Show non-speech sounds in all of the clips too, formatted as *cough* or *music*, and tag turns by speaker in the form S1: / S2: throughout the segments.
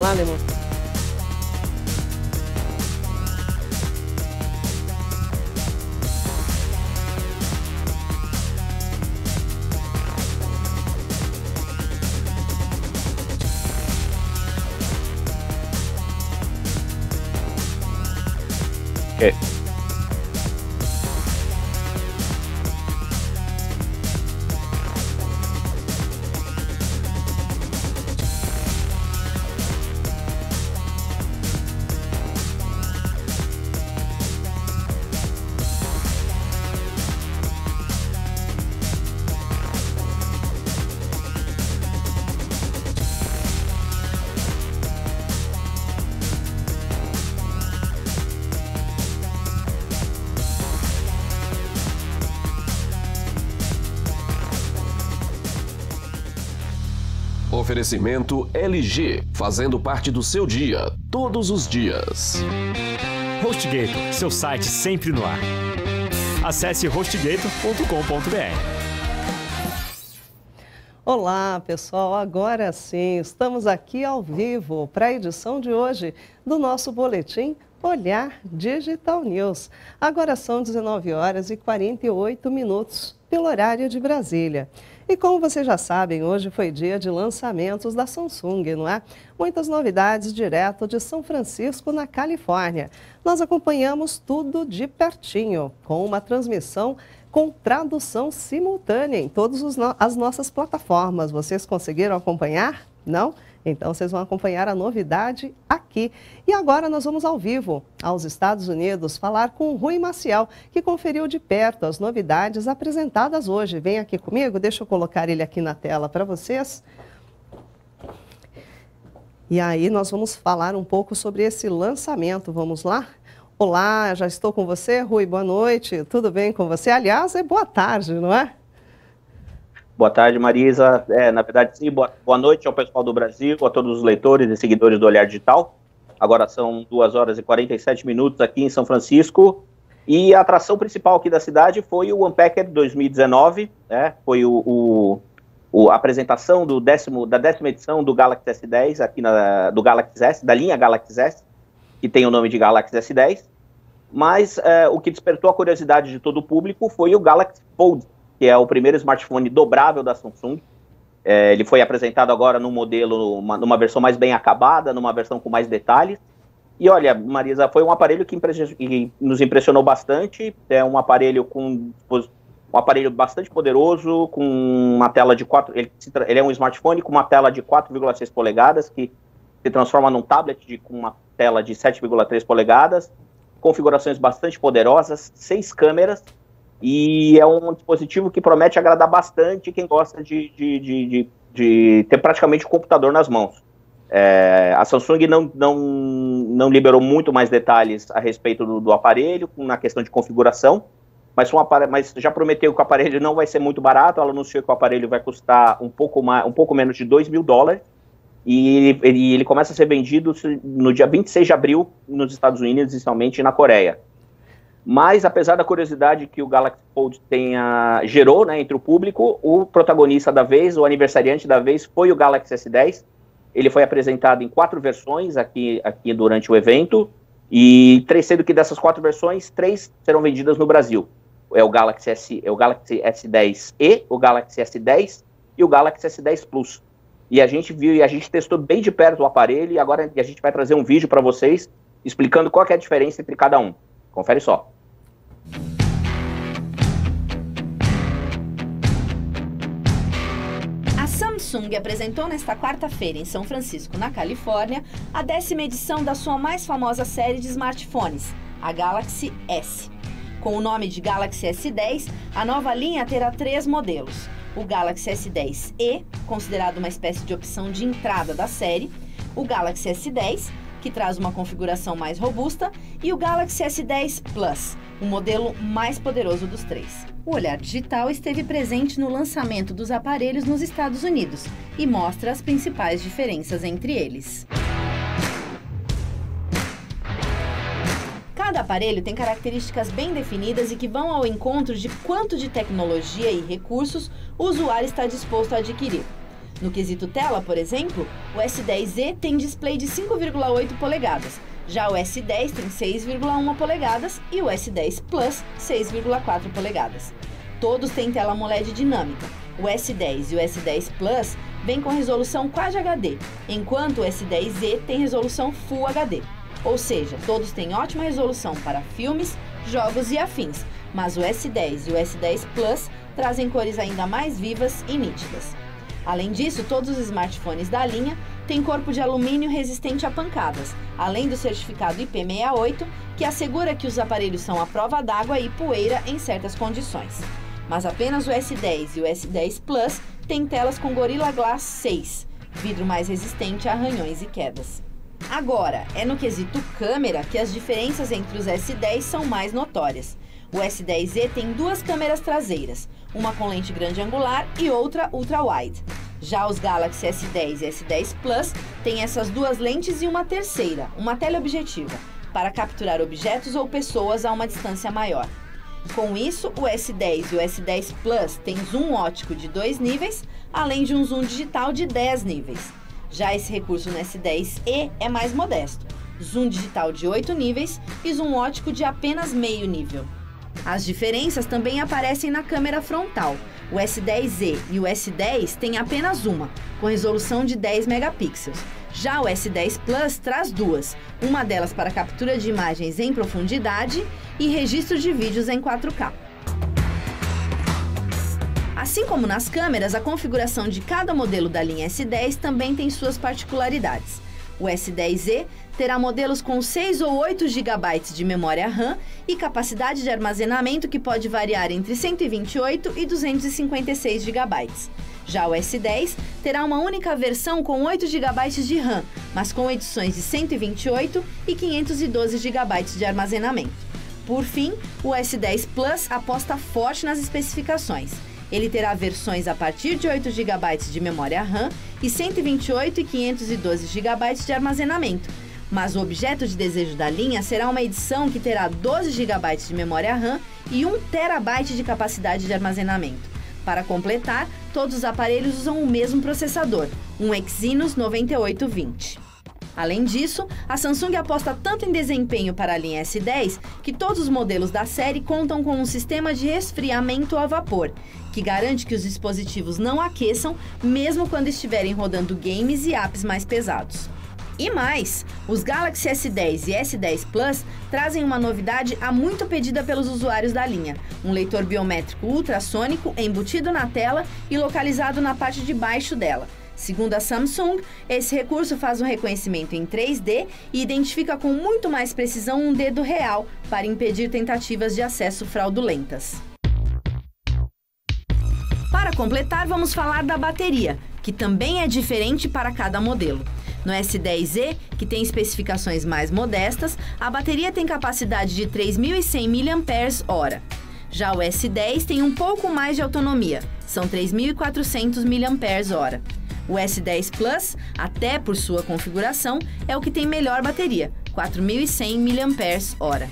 S1: Lá,
S2: Oferecimento LG, fazendo parte do seu dia, todos os dias.
S3: HostGator, seu site sempre no ar. Acesse hostgator.com.br.
S1: Olá, pessoal. Agora sim, estamos aqui ao vivo para a edição de hoje do nosso boletim Olhar Digital News. Agora são 19 horas e 48 minutos, pelo horário de Brasília. E como vocês já sabem, hoje foi dia de lançamentos da Samsung, não é? Muitas novidades direto de São Francisco, na Califórnia. Nós acompanhamos tudo de pertinho, com uma transmissão com tradução simultânea em todas as nossas plataformas. Vocês conseguiram acompanhar? Não? Então vocês vão acompanhar a novidade aqui. E agora nós vamos ao vivo aos Estados Unidos falar com o Rui Maciel, que conferiu de perto as novidades apresentadas hoje. Vem aqui comigo, deixa eu colocar ele aqui na tela para vocês. E aí nós vamos falar um pouco sobre esse lançamento. Vamos lá? Olá, já estou com você, Rui. Boa noite. Tudo bem com você? Aliás, é boa tarde, não é?
S4: Boa tarde, Marisa. É, na verdade, sim, boa, boa noite ao pessoal do Brasil, a todos os leitores e seguidores do Olhar Digital. Agora são 2 horas e 47 minutos aqui em São Francisco. E a atração principal aqui da cidade foi o Unpacked 2019, né? Foi o, o, o, a apresentação do décimo, da décima edição do Galaxy S10, aqui na, do Galaxy S, da linha Galaxy S, que tem o nome de Galaxy S10. Mas é, o que despertou a curiosidade de todo o público foi o Galaxy Fold, que é o primeiro smartphone dobrável da Samsung. É, ele foi apresentado agora num modelo, uma, numa versão mais bem acabada, numa versão com mais detalhes. E olha, Marisa, foi um aparelho que, que nos impressionou bastante. É um aparelho com um aparelho bastante poderoso, com uma tela de 4. Ele, ele é um smartphone com uma tela de 4,6 polegadas, que se transforma num tablet de, com uma tela de 7,3 polegadas, configurações bastante poderosas, seis câmeras e é um dispositivo que promete agradar bastante quem gosta de, de, de, de, de ter praticamente o um computador nas mãos. É, a Samsung não, não, não liberou muito mais detalhes a respeito do, do aparelho, na questão de configuração, mas, um aparelho, mas já prometeu que o aparelho não vai ser muito barato. Ela anunciou que o aparelho vai custar um pouco, mais, um pouco menos de 2 mil dólares. E ele, ele começa a ser vendido no dia 26 de abril nos Estados Unidos, inicialmente na Coreia. Mas, apesar da curiosidade que o Galaxy Fold tenha, gerou né, entre o público, o protagonista da vez, o aniversariante da vez, foi o Galaxy S10. Ele foi apresentado em quatro versões aqui, aqui durante o evento, e três, sendo que dessas quatro versões, três serão vendidas no Brasil. É o Galaxy, S, é o Galaxy S10e, o Galaxy S10 e o Galaxy S10 Plus. E a gente viu e a gente testou bem de perto o aparelho, e agora a gente vai trazer um vídeo para vocês explicando qual é a diferença entre cada um. Confere só.
S5: A Samsung apresentou nesta quarta-feira em São Francisco, na Califórnia, a décima edição da sua mais famosa série de smartphones, a Galaxy S. Com o nome de Galaxy S10, a nova linha terá três modelos: o Galaxy S10e, considerado uma espécie de opção de entrada da série, o Galaxy S10, que traz uma configuração mais robusta, e o Galaxy S10 Plus, o modelo mais poderoso dos três. O Olhar Digital esteve presente no lançamento dos aparelhos nos Estados Unidos e mostra as principais diferenças entre eles. Cada aparelho tem características bem definidas e que vão ao encontro de quanto de tecnologia e recursos o usuário está disposto a adquirir. No quesito tela, por exemplo, o S10e tem display de 5,8 polegadas, já o S10 tem 6,1 polegadas e o S10 Plus 6,4 polegadas. Todos têm tela AMOLED dinâmica. O S10 e o S10 Plus vêm com resolução Quad HD, enquanto o S10e tem resolução Full HD. Ou seja, todos têm ótima resolução para filmes, jogos e afins, mas o S10 e o S10 Plus trazem cores ainda mais vivas e nítidas. Além disso, todos os smartphones da linha têm corpo de alumínio resistente a pancadas, além do certificado IP68, que assegura que os aparelhos são à prova d'água e poeira em certas condições. Mas apenas o S10 e o S10 Plus têm telas com Gorilla Glass 6, vidro mais resistente a arranhões e quedas. Agora, é no quesito câmera que as diferenças entre os S10 são mais notórias. O S10e tem duas câmeras traseiras, uma com lente grande angular e outra ultra-wide. Já os Galaxy S10 e S10 Plus têm essas duas lentes e uma terceira, uma teleobjetiva, para capturar objetos ou pessoas a uma distância maior. Com isso, o S10 e o S10 Plus têm zoom ótico de dois níveis, além de um zoom digital de 10 níveis. Já esse recurso no S10e é mais modesto, zoom digital de 8 níveis e zoom ótico de apenas meio nível. As diferenças também aparecem na câmera frontal. O S10e e o S10 têm apenas uma, com resolução de 10 megapixels. Já o S10 Plus traz duas, uma delas para captura de imagens em profundidade e registro de vídeos em 4K. Assim como nas câmeras, a configuração de cada modelo da linha S10 também tem suas particularidades. O S10e terá modelos com 6 ou 8 GB de memória RAM e capacidade de armazenamento que pode variar entre 128 e 256 GB. Já o S10 terá uma única versão com 8 GB de RAM, mas com edições de 128 e 512 GB de armazenamento. Por fim, o S10 Plus aposta forte nas especificações. Ele terá versões a partir de 8 GB de memória RAM e 128 e 512 GB de armazenamento. Mas o objeto de desejo da linha será uma edição que terá 12 GB de memória RAM e 1 TB de capacidade de armazenamento. Para completar, todos os aparelhos usam o mesmo processador, um Exynos 9820. Além disso, a Samsung aposta tanto em desempenho para a linha S10 que todos os modelos da série contam com um sistema de resfriamento a vapor, que garante que os dispositivos não aqueçam mesmo quando estiverem rodando games e apps mais pesados. E mais, os Galaxy S10 e S10 Plus trazem uma novidade há muito pedida pelos usuários da linha: um leitor biométrico ultrassônico embutido na tela e localizado na parte de baixo dela. Segundo a Samsung, esse recurso faz um reconhecimento em 3D e identifica com muito mais precisão um dedo real para impedir tentativas de acesso fraudulentas. Para completar, vamos falar da bateria, que também é diferente para cada modelo. No S10e, que tem especificações mais modestas, a bateria tem capacidade de 3.100 mAh. Já o S10 tem um pouco mais de autonomia, são 3.400 mAh. O S10 Plus, até por sua configuração, é o que tem melhor bateria, 4.100 mAh.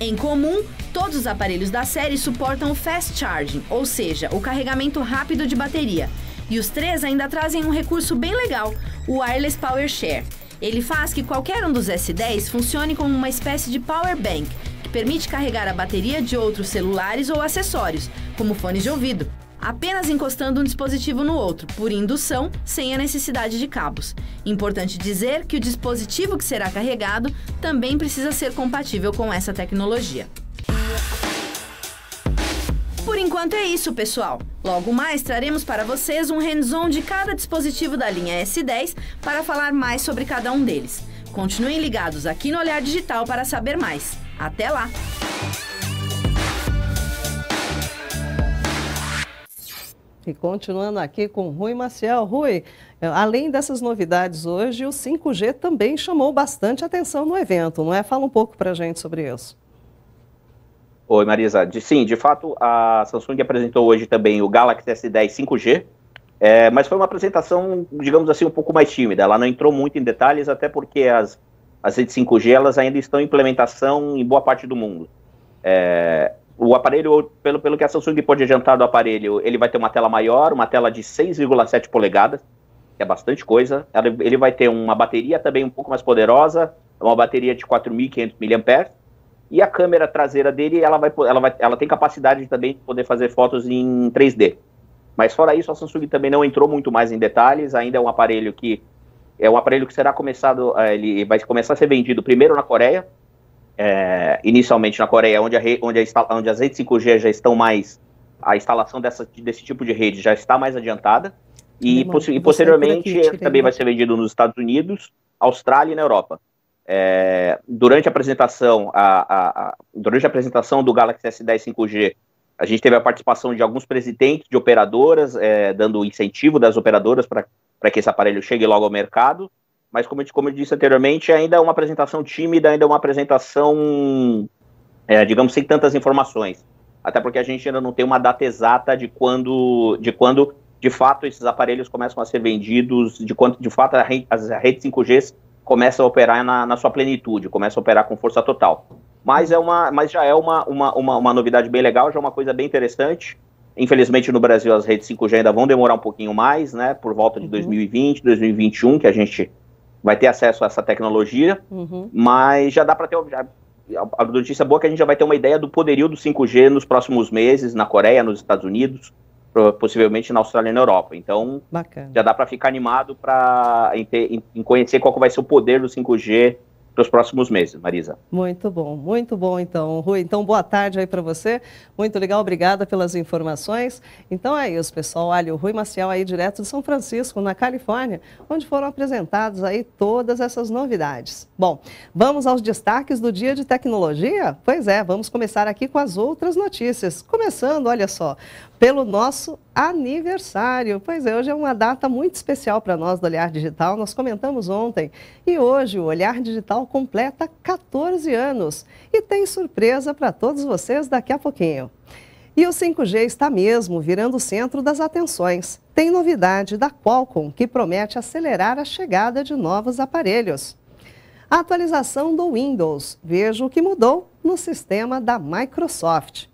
S5: Em comum, todos os aparelhos da série suportam o Fast Charging, ou seja, o carregamento rápido de bateria. E os três ainda trazem um recurso bem legal, o Wireless Power Share. Ele faz que qualquer um dos S10 funcione como uma espécie de power bank, que permite carregar a bateria de outros celulares ou acessórios, como fones de ouvido, apenas encostando um dispositivo no outro, por indução, sem a necessidade de cabos. Importante dizer que o dispositivo que será carregado também precisa ser compatível com essa tecnologia. Por enquanto é isso, pessoal. Logo mais traremos para vocês um hands-on de cada dispositivo da linha S10 para falar mais sobre cada um deles. Continuem ligados aqui no Olhar Digital para saber mais. Até lá!
S1: E continuando aqui com Rui Maciel. Rui, além dessas novidades hoje, o 5G também chamou bastante atenção no evento, não é? Fala um pouco para a gente sobre isso.
S4: Oi, Marisa. De, sim, de fato, a Samsung apresentou hoje também o Galaxy S10 5G, é, mas foi uma apresentação, digamos assim, um pouco mais tímida. Ela não entrou muito em detalhes, até porque as, as redes 5G elas ainda estão em implementação em boa parte do mundo. É, o aparelho, pelo, pelo que a Samsung pode adiantar do aparelho, ele vai ter uma tela maior, uma tela de 6,7 polegadas, que é bastante coisa. Ele vai ter uma bateria também um pouco mais poderosa, uma bateria de 4.500 mAh, e a câmera traseira dele, ela, vai, ela, vai, ela tem capacidade também de poder fazer fotos em 3D. Mas fora isso, a Samsung também não entrou muito mais em detalhes, ainda é um aparelho que é um aparelho que será começado, eh, ele vai começar a ser vendido primeiro na Coreia, é, inicialmente na Coreia, onde, a re, onde, a, onde as redes 5G já estão mais, a instalação dessa, desse tipo de rede já está mais adiantada, e, e posteriormente aqui, também vai ser vendido nos Estados Unidos, Austrália e na Europa. É, durante a apresentação, a, a, a, durante a apresentação do Galaxy S10 5G, a gente teve a participação de alguns presidentes de operadoras, é, dando incentivo das operadoras para que esse aparelho chegue logo ao mercado. Mas, como, como eu disse anteriormente, ainda é uma apresentação tímida, ainda é uma apresentação, é, digamos, sem tantas informações. Até porque a gente ainda não tem uma data exata de quando, de quando de fato, esses aparelhos começam a ser vendidos, de quanto, de fato, rede, as redes 5G começam a operar na, na, sua plenitude, começam a operar com força total. Mas, é uma, mas já é uma, uma, uma, uma novidade bem legal, já é uma coisa bem interessante. Infelizmente, no Brasil, as redes 5G ainda vão demorar um pouquinho mais, né? Por volta de uhum. 2020, 2021, que a gente vai ter acesso a essa tecnologia. Uhum. Mas já dá para ter. Já, a notícia boa é que a gente já vai ter uma ideia do poderio do 5G nos próximos meses, na Coreia, nos Estados Unidos, possivelmente na Austrália e na Europa. Então, Bacana. já dá para ficar animado para em, em, conhecer qual vai ser o poder do 5G para os próximos meses, Marisa.
S1: Muito bom, muito bom então, Rui. Então, boa tarde aí para você. Muito legal, obrigada pelas informações. Então é isso, pessoal. Olha, o Rui Maciel aí direto de São Francisco, na Califórnia, onde foram apresentados aí todas essas novidades. Bom, vamos aos destaques do dia de tecnologia? Pois é, vamos começar aqui com as outras notícias. Começando, olha só, pelo nosso aniversário. Pois é, hoje é uma data muito especial para nós do Olhar Digital, nós comentamos ontem. E hoje o Olhar Digital completa 14 anos e tem surpresa para todos vocês daqui a pouquinho. E o 5G está mesmo virando o centro das atenções. Tem novidade da Qualcomm que promete acelerar a chegada de novos aparelhos. A atualização do Windows. Veja o que mudou no sistema da Microsoft.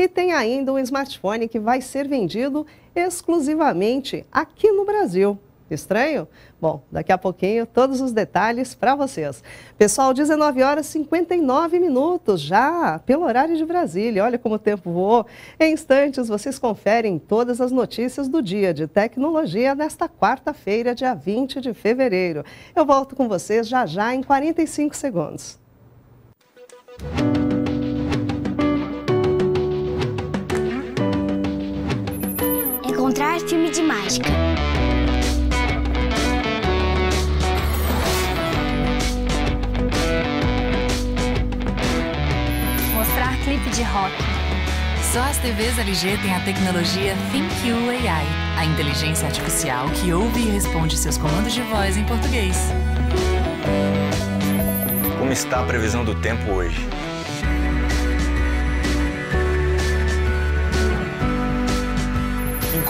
S1: E tem ainda um smartphone que vai ser vendido exclusivamente aqui no Brasil. Estranho? Bom, daqui a pouquinho todos os detalhes para vocês. Pessoal, 19 horas e 59 minutos já pelo horário de Brasília. Olha como o tempo voou. Em instantes vocês conferem todas as notícias do dia de tecnologia nesta quarta-feira, dia 20 de fevereiro. Eu volto com vocês já já em 45 segundos.
S6: Encontrar filme de mágica. Mostrar clipe de rock.
S7: Só as TVs LG têm a tecnologia ThinQ AI, a inteligência artificial que ouve e responde seus comandos de voz em português.
S8: Como está a previsão do tempo hoje?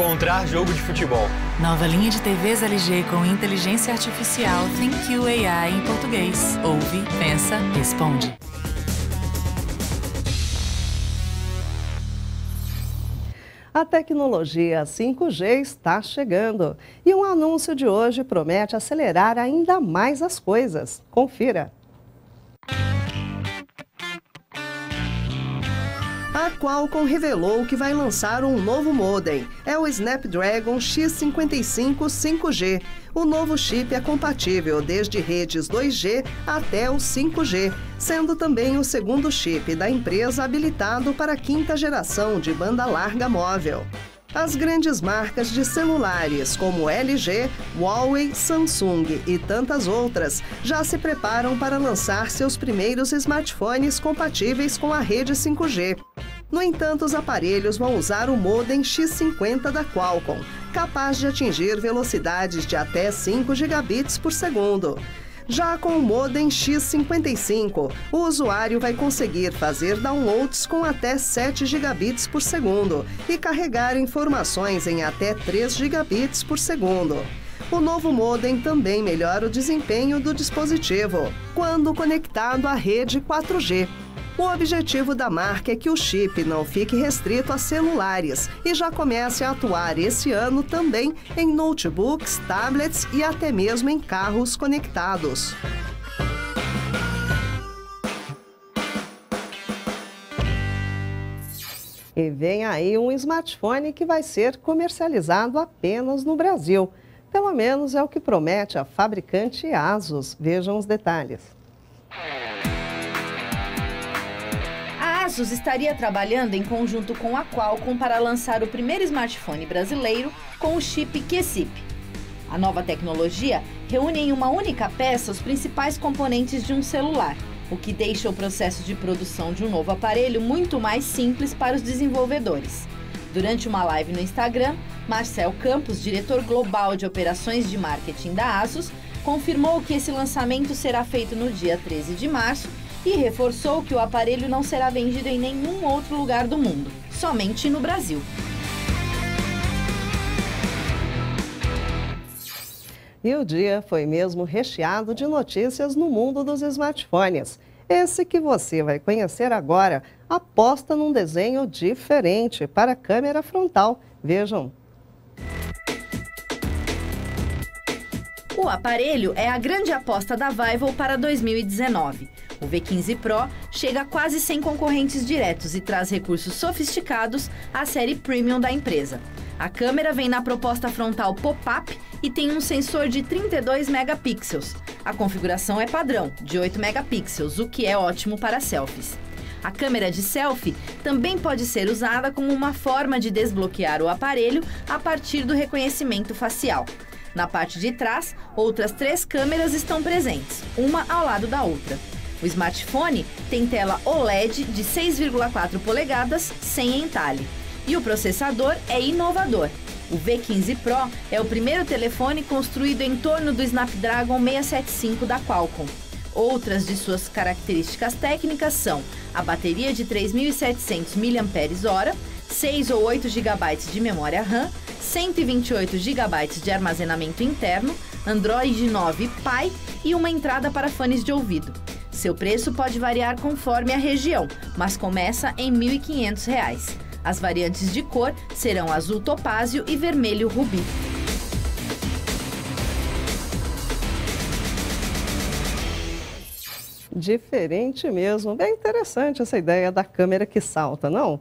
S8: Encontrar jogo de futebol.
S7: Nova linha de TVs LG com inteligência artificial ThinQ AI em português. Ouve, pensa, responde.
S1: A tecnologia 5G está chegando e um anúncio de hoje promete acelerar ainda mais as coisas. Confira. A Qualcomm revelou que vai lançar um novo modem. É o Snapdragon X55 5G. O novo chip é compatível desde redes 2G até o 5G, sendo também o segundo chip da empresa habilitado para a quinta geração de banda larga móvel. As grandes marcas de celulares como LG, Huawei, Samsung e tantas outras já se preparam para lançar seus primeiros smartphones compatíveis com a rede 5G. No entanto, os aparelhos vão usar o modem X50 da Qualcomm, capaz de atingir velocidades de até 5 gigabits por segundo. Já com o modem X55, o usuário vai conseguir fazer downloads com até 7 gigabits por segundo e carregar informações em até 3 gigabits por segundo. O novo modem também melhora o desempenho do dispositivo quando conectado à rede 4G. O objetivo da marca é que o chip não fique restrito a celulares e já comece a atuar esse ano também em notebooks, tablets e até mesmo em carros conectados. E vem aí um smartphone que vai ser comercializado apenas no Brasil. Pelo menos é o que promete a fabricante Asus. Vejam os detalhes.
S5: Asus estaria trabalhando em conjunto com a Qualcomm para lançar o primeiro smartphone brasileiro com o chip QSIP. A nova tecnologia reúne em uma única peça os principais componentes de um celular – o que deixa o processo de produção de um novo aparelho muito mais simples para os desenvolvedores. Durante uma live no Instagram, Marcel Campos, diretor global de operações de marketing da Asus, confirmou que esse lançamento será feito no dia 13 de março e reforçou que o aparelho não será vendido em nenhum outro lugar do mundo, somente no Brasil.
S1: E o dia foi mesmo recheado de notícias no mundo dos smartphones. Esse que você vai conhecer agora aposta num desenho diferente para a câmera frontal. Vejam.
S5: O aparelho é a grande aposta da Vival para 2019. O V15 Pro chega quase sem concorrentes diretos e traz recursos sofisticados à série premium da empresa. A câmera vem na proposta frontal pop-up e tem um sensor de 32 megapixels. A configuração é padrão, de 8 megapixels, o que é ótimo para selfies. A câmera de selfie também pode ser usada como uma forma de desbloquear o aparelho a partir do reconhecimento facial. Na parte de trás, outras três câmeras estão presentes, uma ao lado da outra. O smartphone tem tela OLED de 6,4 polegadas sem entalhe. E o processador é inovador. O V15 Pro é o primeiro telefone construído em torno do Snapdragon 675 da Qualcomm. Outras de suas características técnicas são a bateria de 3.700 mAh, 6 ou 8 GB de memória RAM, 128 GB de armazenamento interno, Android 9 Pie e uma entrada para fones de ouvido. Seu preço pode variar conforme a região, mas começa em R$ 1.500. As variantes de cor serão azul topázio e vermelho rubi.
S1: Diferente mesmo. Bem interessante essa ideia da câmera que salta, não?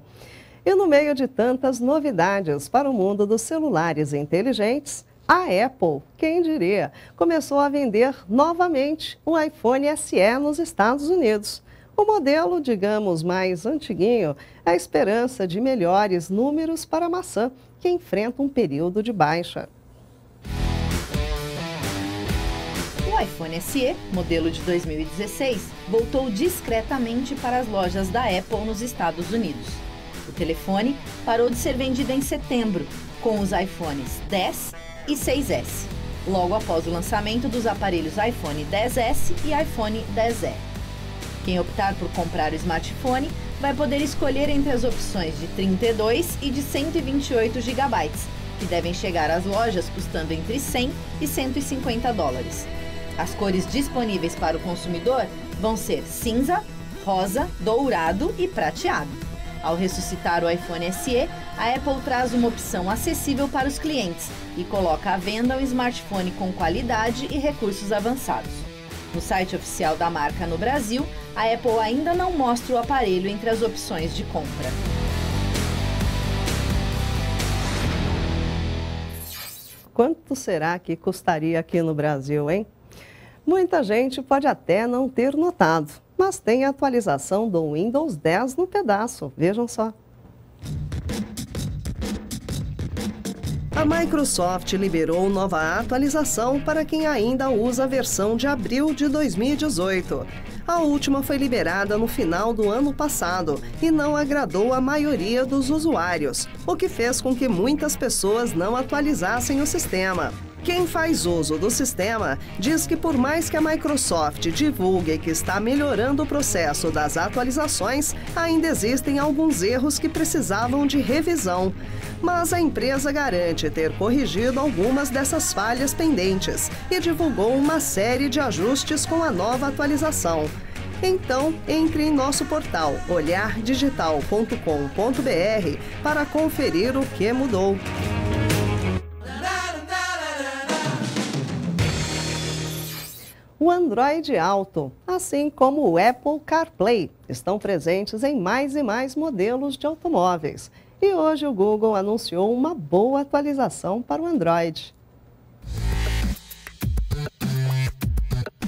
S1: E no meio de tantas novidades para o mundo dos celulares inteligentes, a Apple, quem diria, começou a vender novamente o iPhone SE nos Estados Unidos. O modelo, digamos, mais antiguinho, é a esperança de melhores números para a maçã, que enfrenta um período de baixa.
S5: O iPhone SE, modelo de 2016, voltou discretamente para as lojas da Apple nos Estados Unidos. O telefone parou de ser vendido em setembro, com os iPhones 10 e 6S, logo após o lançamento dos aparelhos iPhone 10S e iPhone 10E. Quem optar por comprar o smartphone vai poder escolher entre as opções de 32 e de 128 GB, que devem chegar às lojas custando entre 100 e 150 dólares. As cores disponíveis para o consumidor vão ser cinza, rosa, dourado e prateado. Ao ressuscitar o iPhone SE, a Apple traz uma opção acessível para os clientes e coloca à venda um smartphone com qualidade e recursos avançados. No site oficial da marca no Brasil, a Apple ainda não mostra o aparelho entre as opções de compra.
S1: Quanto será que custaria aqui no Brasil, hein? Muita gente pode até não ter notado, mas tem a atualização do Windows 10 no pedaço. Vejam só. A Microsoft liberou nova atualização para quem ainda usa a versão de abril de 2018. A última foi liberada no final do ano passado e não agradou a maioria dos usuários, o que fez com que muitas pessoas não atualizassem o sistema. Quem faz uso do sistema diz que, por mais que a Microsoft divulgue que está melhorando o processo das atualizações, ainda existem alguns erros que precisavam de revisão. Mas a empresa garante ter corrigido algumas dessas falhas pendentes e divulgou uma série de ajustes com a nova atualização. Então, entre em nosso portal olhardigital.com.br para conferir o que mudou. O Android Auto, assim como o Apple CarPlay, estão presentes em mais e mais modelos de automóveis. E hoje o Google anunciou uma boa atualização para o Android.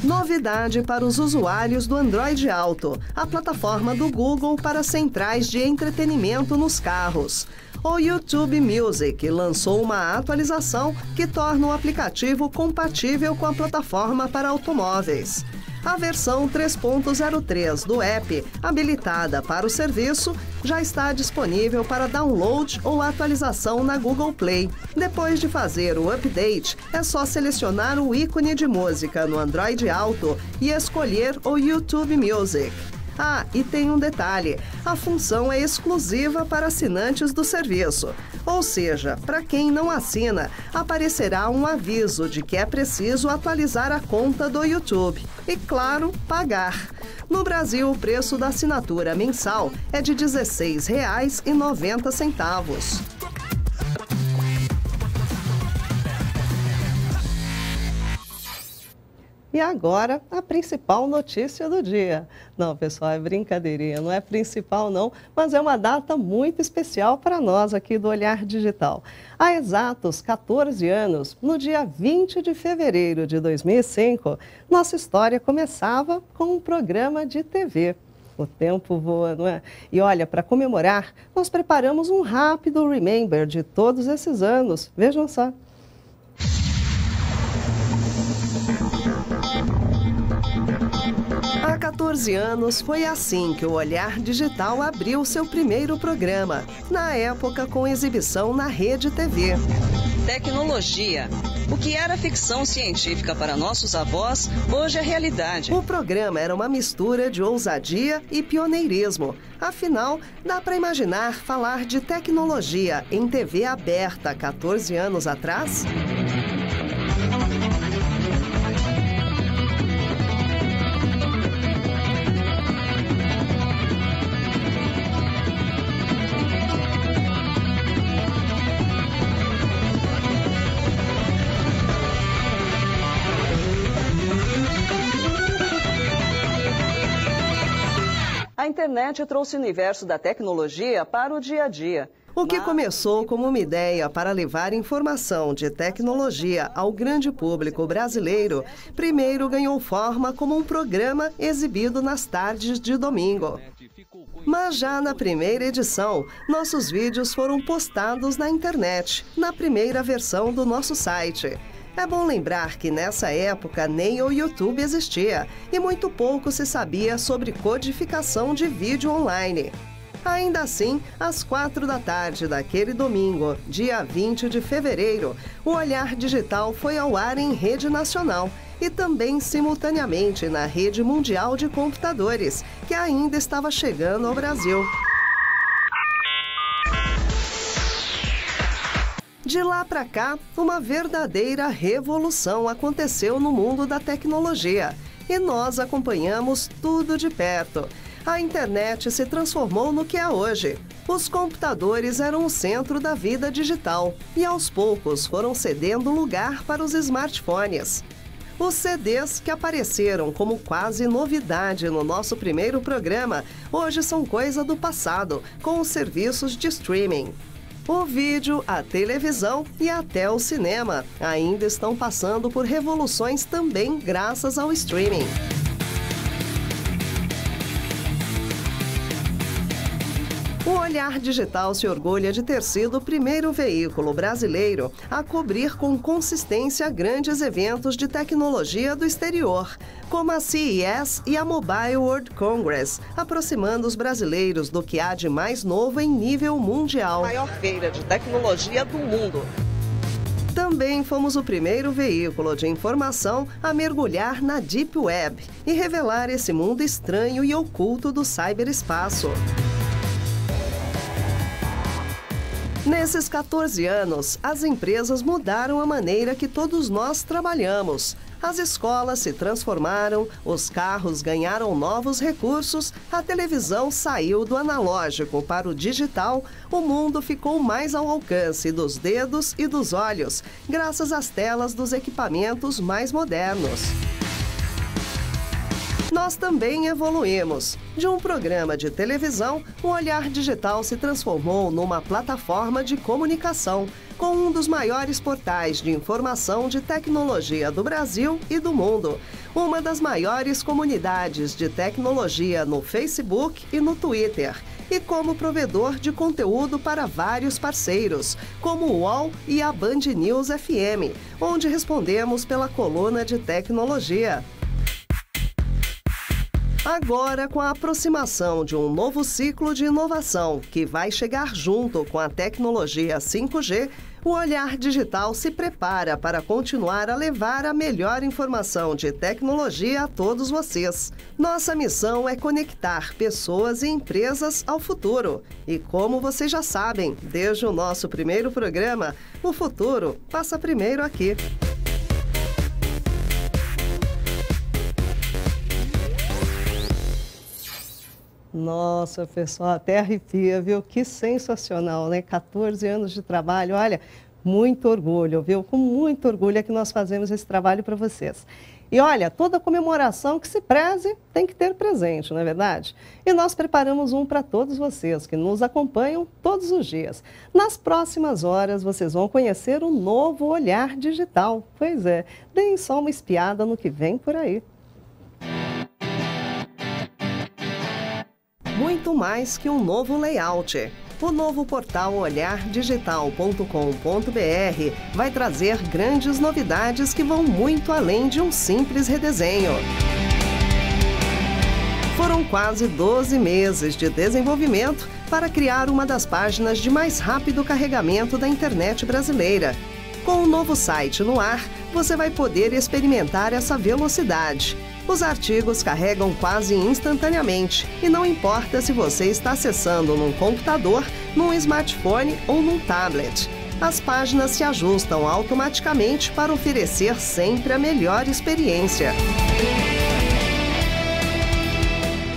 S1: Novidade para os usuários do Android Auto, a plataforma do Google para centrais de entretenimento nos carros. O YouTube Music lançou uma atualização que torna o aplicativo compatível com a plataforma para automóveis. A versão 3.03 do app, habilitada para o serviço, já está disponível para download ou atualização na Google Play. Depois de fazer o update, é só selecionar o ícone de música no Android Auto e escolher o YouTube Music. Ah, e tem um detalhe: a função é exclusiva para assinantes do serviço. Ou seja, para quem não assina, aparecerá um aviso de que é preciso atualizar a conta do YouTube e, claro, pagar. No Brasil, o preço da assinatura mensal é de R$ 16,90. E agora, a principal notícia do dia. Não, pessoal, é brincadeirinha, não é principal não, mas é uma data muito especial para nós aqui do Olhar Digital. Há exatos 14 anos, no dia 20 de fevereiro de 2005, nossa história começava com um programa de TV. O tempo voa, não é? E olha, para comemorar, nós preparamos um rápido remember de todos esses anos. Vejam só. 14 anos foi assim que o Olhar Digital abriu seu primeiro programa, na época com exibição na Rede TV.
S9: Tecnologia. O que era ficção científica para nossos avós, hoje é realidade.
S1: O programa era uma mistura de ousadia e pioneirismo. Afinal, dá para imaginar falar de tecnologia em TV aberta 14 anos atrás?
S10: Internet trouxe o universo da tecnologia para o dia a dia.
S1: O que começou como uma ideia para levar informação de tecnologia ao grande público brasileiro, primeiro ganhou forma como um programa exibido nas tardes de domingo. Mas já na primeira edição, nossos vídeos foram postados na internet, na primeira versão do nosso site. É bom lembrar que nessa época nem o YouTube existia e muito pouco se sabia sobre codificação de vídeo online. Ainda assim, às quatro da tarde daquele domingo, dia 20 de fevereiro, o Olhar Digital foi ao ar em rede nacional e também simultaneamente na rede mundial de computadores, que ainda estava chegando ao Brasil. De lá para cá, uma verdadeira revolução aconteceu no mundo da tecnologia e nós acompanhamos tudo de perto. A internet se transformou no que é hoje. Os computadores eram o centro da vida digital e aos poucos foram cedendo lugar para os smartphones. Os CDs que apareceram como quase novidade no nosso primeiro programa, hoje são coisa do passado, com os serviços de streaming. O vídeo, a televisão e até o cinema ainda estão passando por revoluções também graças ao streaming. O Olhar Digital se orgulha de ter sido o primeiro veículo brasileiro a cobrir com consistência grandes eventos de tecnologia do exterior, como a CES e a Mobile World Congress, aproximando os brasileiros do que há de mais novo em nível mundial.
S10: Maior feira de tecnologia do mundo.
S1: Também fomos o primeiro veículo de informação a mergulhar na Deep Web e revelar esse mundo estranho e oculto do cyberespaço. Nesses 14 anos, as empresas mudaram a maneira que todos nós trabalhamos. As escolas se transformaram, os carros ganharam novos recursos, a televisão saiu do analógico para o digital, o mundo ficou mais ao alcance dos dedos e dos olhos, graças às telas dos equipamentos mais modernos nós também evoluímos. De um programa de televisão, o Olhar Digital se transformou numa plataforma de comunicação, com um dos maiores portais de informação de tecnologia do Brasil e do mundo. Uma das maiores comunidades de tecnologia no Facebook e no Twitter. E como provedor de conteúdo para vários parceiros, como o UOL e a Band News FM, onde respondemos pela coluna de tecnologia. Agora, com a aproximação de um novo ciclo de inovação que vai chegar junto com a tecnologia 5G, o Olhar Digital se prepara para continuar a levar a melhor informação de tecnologia a todos vocês. Nossa missão é conectar pessoas e empresas ao futuro. E como vocês já sabem, desde o nosso primeiro programa, o futuro passa primeiro aqui. Nossa, pessoal, até arrepia, viu? Que sensacional, né? 14 anos de trabalho, olha, muito orgulho, viu? Com muito orgulho é que nós fazemos esse trabalho para vocês. E olha, toda comemoração que se preze tem que ter presente, não é verdade? E nós preparamos um para todos vocês que nos acompanham todos os dias. Nas próximas horas vocês vão conhecer o novo olhar digital. Pois é, deem só uma espiada no que vem por aí. Muito mais que um novo layout. O novo portal olhardigital.com.br vai trazer grandes novidades que vão muito além de um simples redesenho. Foram quase 12 meses de desenvolvimento para criar uma das páginas de mais rápido carregamento da internet brasileira. Com o novo site no ar, você vai poder experimentar essa velocidade os artigos carregam quase instantaneamente e não importa se você está acessando num computador, num smartphone ou num tablet. As páginas se ajustam automaticamente para oferecer sempre a melhor experiência.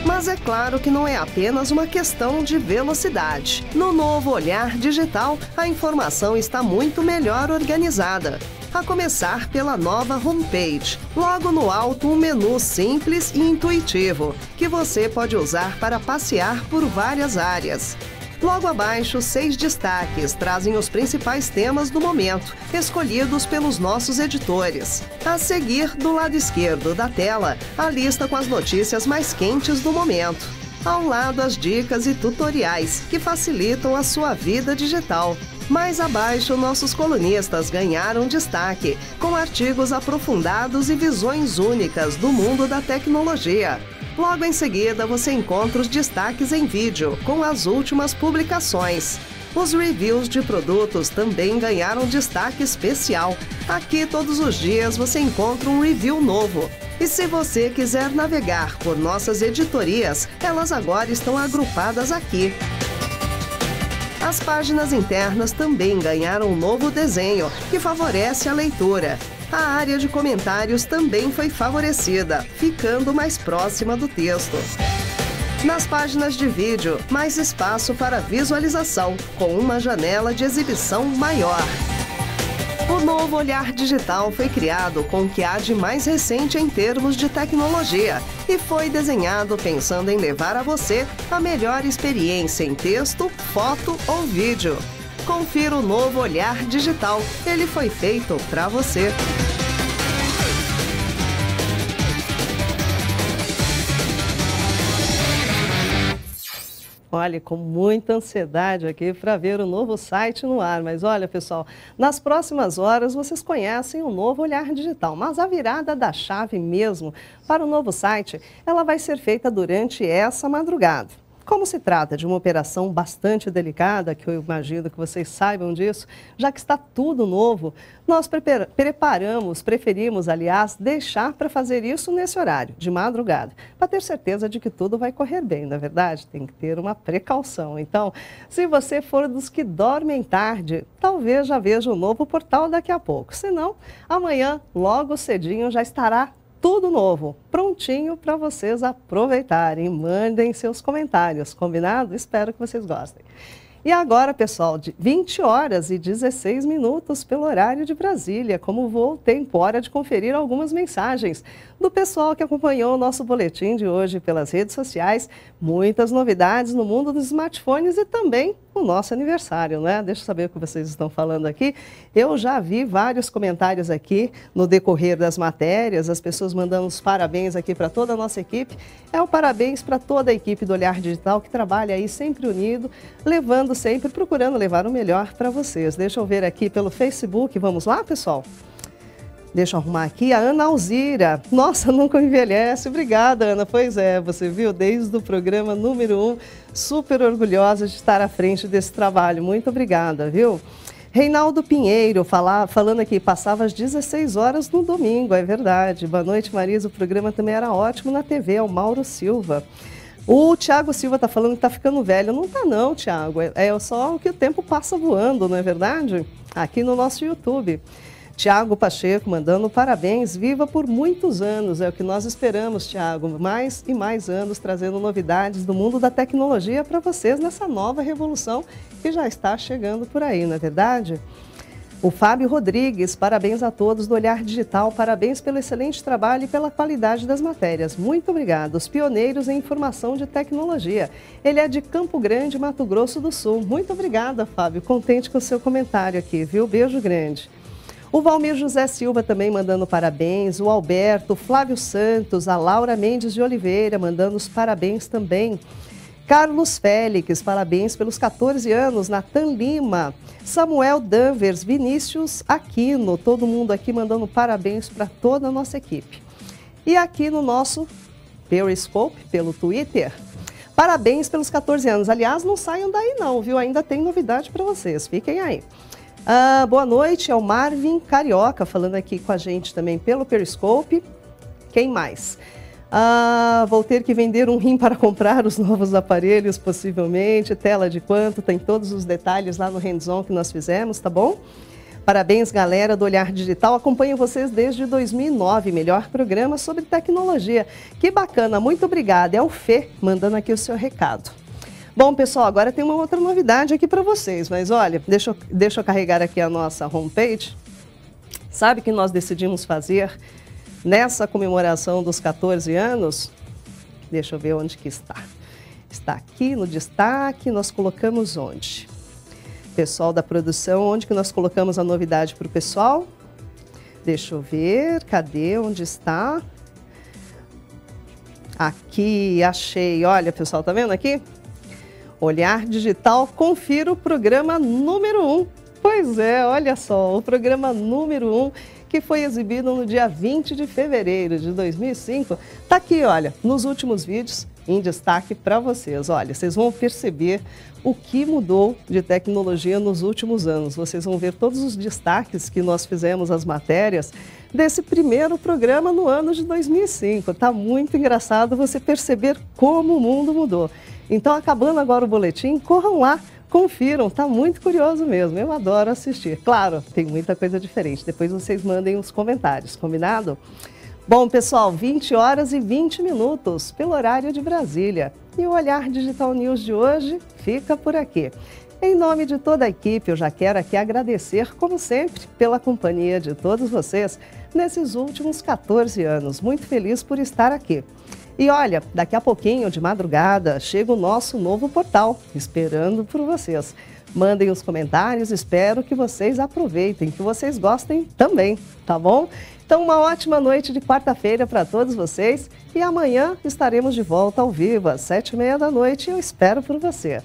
S1: Mas é claro que não é apenas uma questão de velocidade. No novo olhar digital, a informação está muito melhor organizada a começar pela nova homepage. Logo no alto, um menu simples e intuitivo, que você pode usar para passear por várias áreas. Logo abaixo, seis destaques trazem os principais temas do momento, escolhidos pelos nossos editores. A seguir, do lado esquerdo da tela, a lista com as notícias mais quentes do momento. Ao lado, as dicas e tutoriais que facilitam a sua vida digital. Mais abaixo, nossos colunistas ganharam destaque, com artigos aprofundados e visões únicas do mundo da tecnologia. Logo em seguida, você encontra os destaques em vídeo, com as últimas publicações. Os reviews de produtos também ganharam destaque especial. Aqui, todos os dias, você encontra um review novo. E se você quiser navegar por nossas editorias, elas agora estão agrupadas aqui. As páginas internas também ganharam um novo desenho, que favorece a leitura. A área de comentários também foi favorecida, ficando mais próxima do texto. Nas páginas de vídeo, mais espaço para visualização, com uma janela de exibição maior. Novo olhar digital foi criado com o que há de mais recente em termos de tecnologia e foi desenhado pensando em levar a você a melhor experiência em texto, foto ou vídeo. Confira o novo olhar digital. Ele foi feito para você. Olha, com muita ansiedade aqui para ver o novo site no ar. Mas olha, pessoal, nas próximas horas vocês conhecem o novo Olhar Digital. Mas a virada da chave mesmo para o novo site, ela vai ser feita durante essa madrugada. Como se trata de uma operação bastante delicada, que eu imagino que vocês saibam disso, já que está tudo novo, nós preparamos, preferimos, aliás, deixar para fazer isso nesse horário, de madrugada, para ter certeza de que tudo vai correr bem, na é verdade? Tem que ter uma precaução. Então, se você for dos que dormem tarde, talvez já veja o novo portal daqui a pouco. Se não, amanhã, logo cedinho, já estará tudo novo, prontinho para vocês aproveitarem. Mandem seus comentários, combinado? Espero que vocês gostem. E agora, pessoal, de 20 horas e 16 minutos pelo horário de Brasília. Como vou, tempo, hora de conferir algumas mensagens do pessoal que acompanhou o nosso boletim de hoje pelas redes sociais. Muitas novidades no mundo dos smartphones e também o nosso aniversário, né? Deixa eu saber o que vocês estão falando aqui. Eu já vi vários comentários aqui no decorrer das matérias, as pessoas mandando os parabéns aqui para toda a nossa equipe. É o parabéns para toda a equipe do Olhar Digital que trabalha aí sempre unido, levando sempre, procurando levar o melhor para vocês. Deixa eu ver aqui pelo Facebook. Vamos lá, pessoal? Deixa eu arrumar aqui a Ana Alzira. Nossa, *laughs* nunca envelhece. Obrigada, Ana. Pois é, você viu desde o programa número um, super orgulhosa de estar à frente desse trabalho. Muito obrigada, viu? Reinaldo Pinheiro, falando aqui, passava às 16 horas no domingo, é verdade. Boa noite, Marisa. O programa também era ótimo na TV, é o Mauro Silva. O Tiago Silva está falando que está ficando velho. Não está não, Tiago. É, é só que o tempo passa voando, não é verdade? Aqui no nosso YouTube. Tiago Pacheco mandando parabéns, viva por muitos anos, é o que nós esperamos, Tiago. Mais e mais anos trazendo novidades do mundo da tecnologia para vocês nessa nova revolução que já está chegando por aí, não é verdade? O Fábio Rodrigues, parabéns a todos do Olhar Digital, parabéns pelo excelente trabalho e pela qualidade das matérias. Muito obrigado. Os pioneiros em informação de tecnologia. Ele é de Campo Grande, Mato Grosso do Sul. Muito obrigada, Fábio. Contente com o seu comentário aqui, viu? Beijo grande. O Valmir José Silva também mandando parabéns, o Alberto, Flávio Santos, a Laura Mendes de Oliveira mandando os parabéns também. Carlos Félix, parabéns pelos 14 anos. Natan Lima, Samuel Danvers, Vinícius Aquino, todo mundo aqui mandando parabéns para toda a nossa equipe. E aqui no nosso Periscope, pelo Twitter, parabéns pelos 14 anos. Aliás, não saiam daí não, viu? Ainda tem novidade para vocês, fiquem aí. Ah, boa noite, é o Marvin Carioca falando aqui com a gente também pelo Periscope. Quem mais? Ah, vou ter que vender um rim *laughs* para comprar os novos aparelhos, possivelmente. Tela de quanto? Tem todos os detalhes lá no hands-on que nós fizemos, tá bom? Parabéns, galera do Olhar Digital. Acompanho vocês desde 2009, melhor programa sobre tecnologia. Que bacana, muito obrigada. É o Fê mandando aqui o seu recado. Bom, pessoal, agora tem uma outra novidade aqui para vocês, mas olha, deixa eu, deixa eu carregar aqui a nossa homepage. Sabe que nós decidimos fazer nessa comemoração dos 14 anos? Deixa eu ver onde que está. Está aqui no destaque, nós colocamos onde? Pessoal da produção, onde que nós colocamos a novidade para o pessoal? Deixa eu ver, cadê, onde está? Aqui, achei. Olha, pessoal, tá vendo aqui? Olhar Digital, confira o programa número 1. Um. Pois é, olha só, o programa número 1 um, que foi exibido no dia 20 de fevereiro de 2005, está aqui, olha, nos últimos vídeos em destaque para vocês. Olha, vocês vão perceber o que mudou de tecnologia nos últimos anos. Vocês vão ver todos os destaques que nós fizemos, as matérias, desse primeiro programa no ano de 2005. Está muito engraçado você perceber como o mundo mudou. Então, acabando agora o boletim, corram lá, confiram, tá muito curioso mesmo. Eu adoro assistir. Claro, tem muita coisa diferente. Depois vocês mandem os comentários, combinado? Bom, pessoal, 20 horas e 20 minutos pelo horário de Brasília. E o Olhar Digital News de hoje fica por aqui. Em nome de toda a equipe, eu já quero aqui agradecer, como sempre, pela companhia de todos vocês nesses últimos 14 anos. Muito feliz por estar aqui. E olha, daqui a pouquinho, de madrugada, chega o nosso novo portal, esperando por vocês. Mandem os comentários, espero que vocês aproveitem, que vocês gostem também, tá bom? Então, uma ótima noite de quarta-feira para todos vocês e amanhã estaremos de volta ao vivo às sete e meia da noite. Eu espero por você.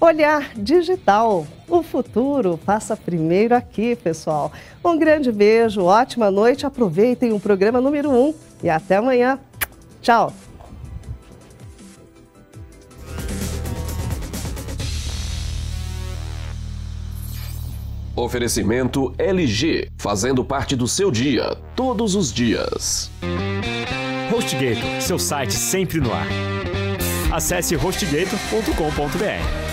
S1: Olhar Digital, o futuro passa primeiro aqui, pessoal. Um grande beijo, ótima noite, aproveitem o programa número 1 um, e até amanhã. Tchau!
S2: Oferecimento LG, fazendo parte do seu dia, todos os dias.
S3: HostGator, seu site sempre no ar. Acesse hostgator.com.br.